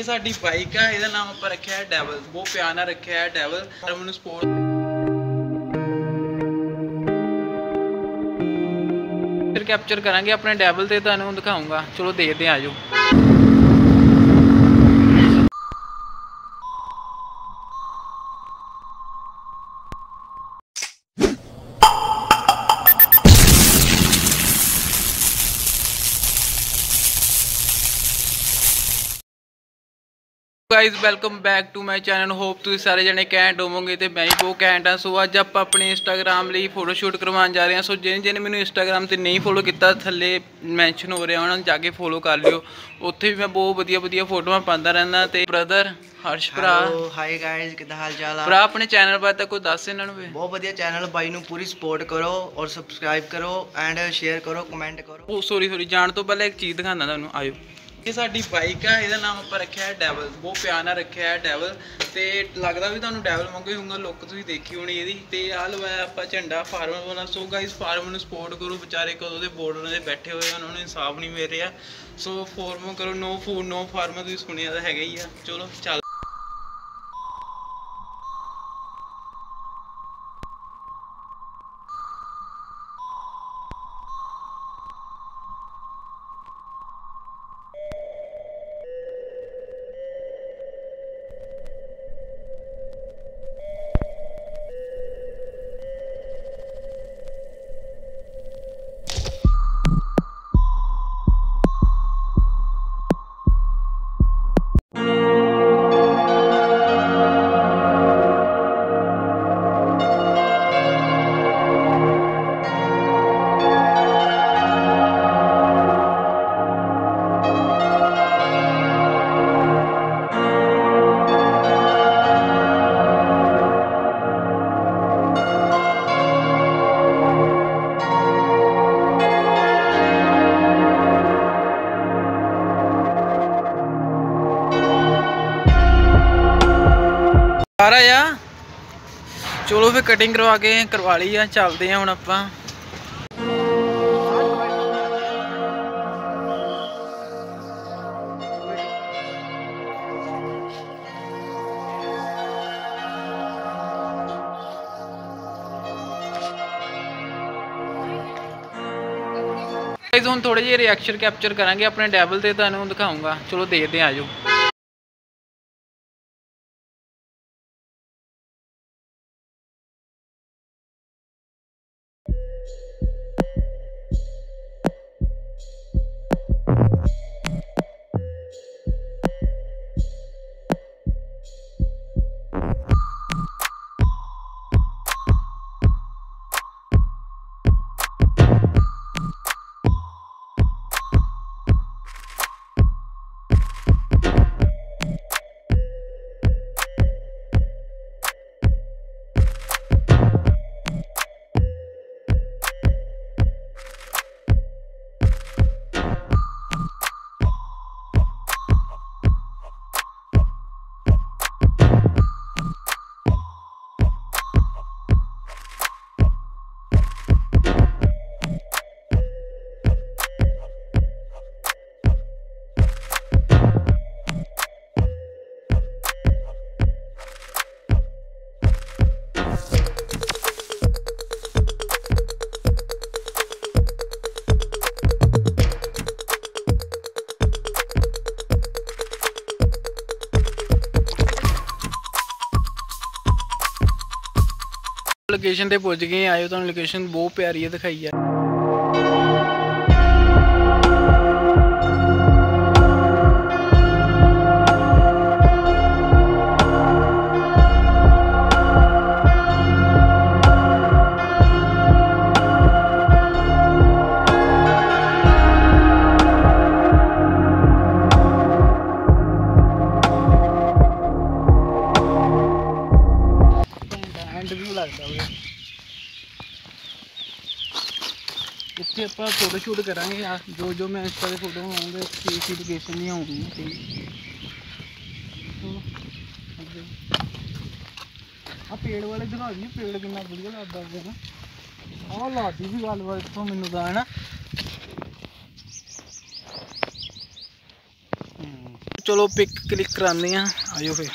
ਇਹ ਸਾਡੀ ਬਾਈਕ ਆ, ਇਹਦਾ ਨਾਮ ਆਪਾਂ ਰੱਖਿਆ ਹੈ ਡੈਵਲ ਬਹੁਤ ਪਿਆਰ ਨਾਲ ਰੱਖਿਆ ਹੈ ਡੈਵਲ ਪਰ ਮੈਨੂੰ ਸਪੋਰਟ ਫਿਰ ਕੈਪਚਰ ਕਰਾਂਗੇ ਆਪਣੇ ਡੈਵਲ ਤੇ ਤੁਹਾਨੂੰ ਦਿਖਾਉਂਗਾ। ਚਲੋ ਦੇਖਦੇ ਆ ਆਜੋ। Guys welcome back to my channel hope ਤੁਸੀਂ ਸਾਰੇ ਜਣੇ ਕੈਂਟ ਹੋਵੋਗੇ ਤੇ ਮੈਂ ਵੀ ਬਹੁਤ ਕੈਂਟ ਹਾਂ। ਸੋ ਅੱਜ ਆਪਾਂ ਆਪਣੇ ਇੰਸਟਾਗ੍ਰam ਲਈ ਫੋਟੋ ਸ਼ੂਟ ਕਰਵਾਉਣ ਜਾ ਰਹੇ ਹਾਂ। ਸੋ ਜਿਹਨੇ ਜਿਹਨੇ ਮੈਨੂੰ ਇੰਸਟਾਗ੍ਰam ਤੇ ਨਹੀਂ ਫੋਲੋ ਕੀਤਾ ਥੱਲੇ ਮੈਂਸ਼ਨ ਹੋ ਰਿਹਾ ਉਹਨਾਂ ਨੂੰ ਜਾ ਕੇ ਫੋਲੋ ਕਰ ਲਿਓ। ਉੱਥੇ ਵੀ ਮੈਂ ਬਹੁਤ ਵਧੀਆ ਵਧੀਆ ਫੋਟੋਆਂ ਪਾਉਂਦਾ ਰਹਿੰਦਾ ਤੇ ਬ੍ਰਦਰ ਹਰਸ਼ ਭਰਾ। ਹਾਈ ਗਾਇਜ਼ ਕਿੱਦਾਂ ਹਾਲ ਚਾਲ ਆ? ਭਰਾ ਆਪਣੇ ਚੈਨਲ ਬਾਰੇ ਤਾਂ ਕੋਈ ਦੱਸ ਇਹਨਾਂ ਨੂੰ ਵੀ। ਬਹੁਤ ਵਧੀਆ ਚੈਨਲ ਬਾਈ ਨੂੰ ਪੂਰੀ ਸਪੋਰਟ ਕਰੋ ਔਰ ਸਬਸਕ੍ਰਾਈਬ ਕਰੋ ਐਂਡ ਸ਼ੇਅਰ ਕਰੋ ਕਮੈਂਟ ਕਰੋ। ਉਹ ਸੋਰੀ ਸੋਰੀ ਜਾਣ ਤੋਂ ਪਹਿਲਾਂ ਇੱਕ ਚੀਜ਼ ਦਿਖਾਉਂਦਾ ਤੁਹਾਨੂੰ। ਆਇਓ। ਇਹ ਸਾਡੀ ਬਾਈਕ ਆ, ਇਹਦਾ ਨਾਮ ਆਪਾਂ ਰੱਖਿਆ ਹੈ ਡੈਵਲ ਬਹੁਤ ਪਿਆਰ ਨਾਲ ਰੱਖਿਆ ਹੈ ਡੈਵਲ ਤੇ ਲੱਗਦਾ ਵੀ ਤੁਹਾਨੂੰ ਡੈਵਲ ਵਾਂਗੂ ਹੀ ਹੋਊਗਾ, ਲੁੱਕ ਤੁਸੀਂ ਦੇਖੀ ਹੋਣੀ ਇਹਦੀ। ਤੇ ਆਹ ਲਵਾਇਆ ਆਪਾਂ ਝੰਡਾ ਫਾਰਮਰ ਵਾਲਾ ਸੋ ਗਾਇਸ ਫਾਰਮਰ ਨੂੰ ਸਪੋਰਟ ਕਰੋ। ਵਿਚਾਰੇ ਕਦੋਂ ਦੇ ਬੋਰਡ ਉਹਨਾਂ ਦੇ ਬੈਠੇ ਹੋਏ ਆ, ਉਹਨਾਂ ਨੂੰ ਇਨਸਾਫ ਨਹੀਂ ਮਿਲ ਰਿਹਾ। ਸੋ ਫੋਰਮੋ ਕਰੋ ਨੋ ਫੂਡ ਨੋ ਫਾਰਮਰ ਤੁਸੀਂ ਸੁਣਿਆ ਤਾਂ ਹੈਗਾ ਹੀ ਆ। ਚਲੋ, ਚੱਲ। ਸਾਰਾ ਆ। ਚਲੋ ਫਿਰ ਕਟਿੰਗ ਕਰਵਾ ਕੇ ਕਰਵਾ ਲਈ ਆ, ਚੱਲਦੇ ਆ ਹੁਣ ਆਪਾਂ। ਗਾਇਜ਼ ਹੁਣ ਥੋੜੇ ਜਿਹੇ ਰਿਐਕਸ਼ਨ ਕੈਪਚਰ ਕਰਾਂਗੇ ਆਪਣੇ ਡੈਵਲ ਤੇ, ਤੁਹਾਨੂੰ ਦਿਖਾਉਂਗਾ। ਚਲੋ ਦੇਖਦੇ ਆ ਆਜੋ। ਲੋਕੇਸ਼ਨ ਤੇ ਪੁੱਜ ਗਏ ਆਇਓ ਤੁਹਾਨੂੰ ਲੋਕੇਸ਼ਨ ਬਹੁਤ ਪਿਆਰੀ ਹੈ ਦਿਖਾਈ ਆ। ਇੱਥੇ ਆਪਾਂ ਫੋਟੋ ਸ਼ੂਟ ਕਰਾਂਗੇ ਆ, ਜੋ ਜੋ ਮੈਂ ਇੰਸਟਾ ਤੇ ਫੋਟੋ ਬਣਾਉਂਗਾ, ਇਸ ਇਸ ਲੋਕੇਸ਼ਨ ਨਹੀਂ ਆਉਂਦੀ। ਤੇ ਆ ਪੇੜ ਵਾਲੇ ਦਿਖਾ ਦਈਏ, ਪੇੜ ਕਿੰਨਾ ਵਧੀਆ ਲੱਗਦਾ ਹੈ ਨਾ। ਆਹ ਲਾਦੀ ਵੀ ਗੱਲਬਾਤ ਇੱਥੋਂ ਮੈਨੂੰ ਤਾਂ ਹੈ ਨਾ। ਚਲੋ ਪਿਕ ਕਲਿੱਕ ਕਰਾਉਂਦੇ ਆ ਆਇਓ ਫਿਰ।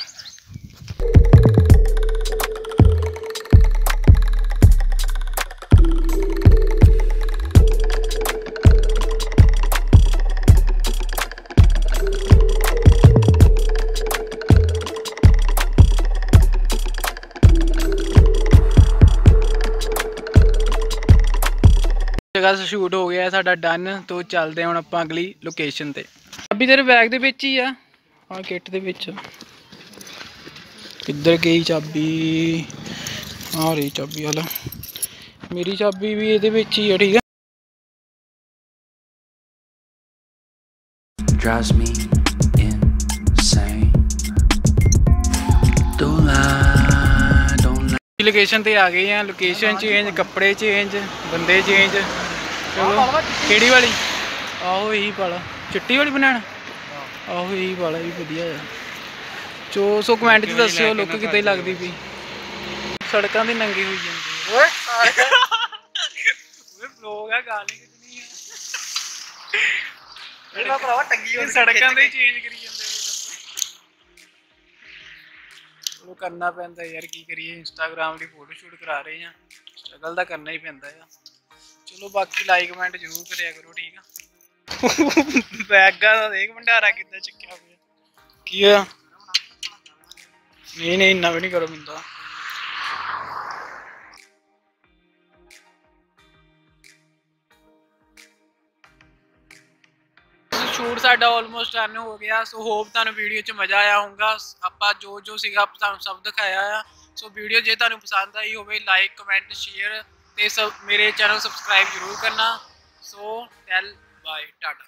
ਜਗ੍ਹਾ ਸ਼ੂਟ ਹੋ ਗਿਆ ਹੈ ਸਾਡਾ ਡਨ ਤੋਂ ਚੱਲਦੇ ਹਾਂ ਹੁਣ ਆਪਾਂ ਅਗਲੀ ਲੋਕੇਸ਼ਨ ਤੇ। ਅਭੀ ਤੇਰੇ ਬੈਗ ਦੇ ਵਿੱਚ ਹੀ ਆ। ਆ ਕਿੱਟ ਦੇ ਵਿੱਚ। ਕਿੱਧਰ ਗਈ ਚਾਬੀ? ਆ ਰਹੀ ਚਾਬੀ ਵਾਲਾ ਮੇਰੀ ਚਾਬੀ ਵੀ ਇਹਦੇ ਵਿੱਚ ਹੀ ਆ ਠੀਕ ਹੈ drives me insane. Don't lie, don't lie. Location ਤੇ ਆ ਗਏ ਆ। ਲੋਕੇਸ਼ਨ ਚੇਂਜ ਕੱਪੜੇ ਚੇਂਜ ਬੰਦੇ ਚੇਂਜ ਚਲੋ ਕਿਹੜੀ ਵਾਲੀ? ਆਹੋ ਇਹੀ ਵਾਲਾ। ਚਿੱਟੀ ਵਾਲੀ ਬਣਾਣਾ ਆਹੋ ਇਹੀ ਵਾਲਾ ਵੀ ਵਧੀਆ ਆ। ਚੋ ਸੋ ਕਮੈਂਟ 'ਚ ਦੱਸਿਓ ਲੁੱਕ ਕਿਤੇ ਲੱਗਦੀ ਪਈ। ਸੜਕਾਂ ਦੀ ਨੰਗੀ ਹੋਈ ਜਾਂਦੀ ਓਏ ਓਏ ਬਲੌਗ ਆ ਗਾਣੇ ਕਿਤਨੀ ਆ। ਇਹਦਾ ਭਰਾਵਾ ਟੰਗੀ ਇਹ ਸੜਕਾਂ ਦੇ ਚੇਂਜ ਕਰੀ ਜਾਂਦੇ ਉਹ ਕਰਨਾ ਪੈਂਦਾ ਯਾਰ ਕੀ ਕਰੀਏ ਇੰਸਟਾਗ੍ਰam ਦੀ ਫੋਟੋ ਸ਼ੂਟ ਕਰਾ ਰਹੇ ਆ। ਸਟਰਗਲ ਤਾਂ ਕਰਨਾ ਹੀ ਪੈਂਦਾ ਆ। ਚਲੋ ਬਾਕੀ ਲਾਈਕ ਕਮੈਂਟ ਜ਼ਰੂਰ ਕਰਿਆ ਕਰੋ ਠੀਕ ਆ? ਬੈਗਾ ਦਾ ਦੇਖ ਭੰਡਾਰਾ ਕਿੱਦਾਂ ਚੱਕਿਆ ਹੋਇਆ। ਕੀ ਆ ਨਹੀਂ ਨਹੀਂ ਇੰਨਾ ਵੀ ਨਹੀਂ ਕਰੋ ਮਿੰਦਾ। ਸ਼ੂਟ ਸਾਡਾ ਆਲਮੋਸਟ ਡਨ ਹੋ ਗਿਆ ਸੋ ਹੋਪ ਤੁਹਾਨੂੰ ਵੀਡੀਓ 'ਚ ਮਜ਼ਾ ਆਇਆ ਹੋਊਗਾ। ਆਪਾਂ ਜੋ ਜੋ ਸੀਗਾ ਤੁਹਾਨੂੰ ਸਭ ਦਿਖਾਇਆ ਆ। ਸੋ ਵੀਡੀਓ ਜੇ ਤੁਹਾਨੂੰ ਪਸੰਦ ਆਈ ਹੋਵੇ ਲਾਈਕ ਕਮੈਂਟ ਸ਼ੇਅਰ ਤੇ ਸਭ ਮੇਰੇ ਚੈਨਲ ਸਬਸਕ੍ਰਾਈਬ ਜ਼ਰੂਰ ਕਰਨਾ। ਸੋ ਟੈਲ ਬਾਏ ਟਾਟਾ